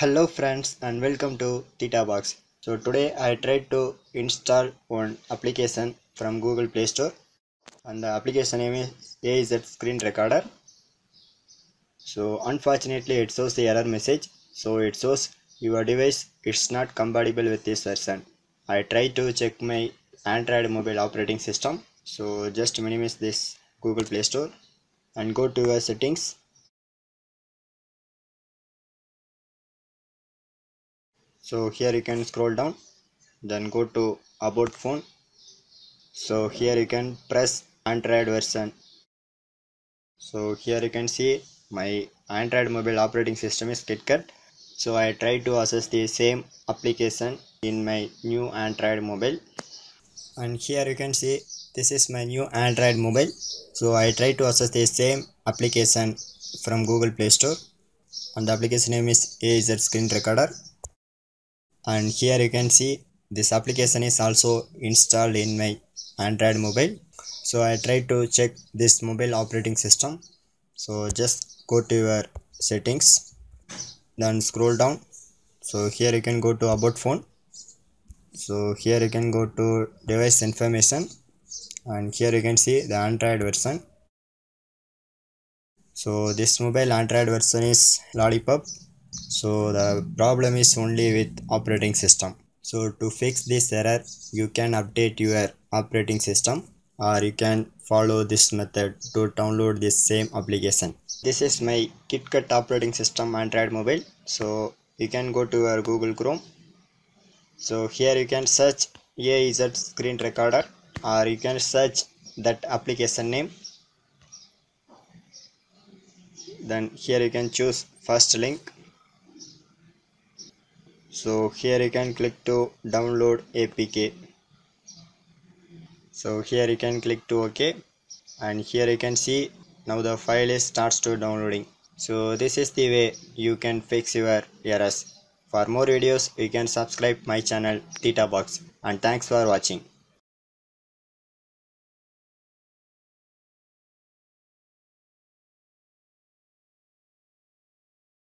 Hello friends and welcome to Theta Box. So today I tried to install one application from Google Play Store and the application name is AZ Screen Recorder. So unfortunately it shows the error message. So it shows your device is not compatible with this version. I tried to check my Android mobile operating system. So just minimize this Google Play Store and go to your settings so here you can scroll down then go to about phone. So here you can press android version. So here you can see my android mobile operating system is KitKat. So I try to access the same application in my new android mobile. And here you can see this is my new android mobile. So I try to access the same application from Google Play Store. And the application name is AZ Screen Recorder and here you can see this application is also installed in my android mobile. So i try to check this mobile operating system. So just go to your settings then scroll down. So here you can go to about phone. So here you can go to device information. And here you can see the android version. So this mobile android version is lollipop so the problem is only with operating system. So to fix this error you can update your operating system or you can follow this method to download this same application. This is my KitKat operating system android mobile. So you can go to your google chrome. So here you can search AZ screen recorder or you can search that application name. Then here you can choose first link so here you can click to download apk so here you can click to ok. And here you can see now the file is starts to downloading. So this is the way you can fix your errors. For more videos you can subscribe my channel theta box. And thanks for watching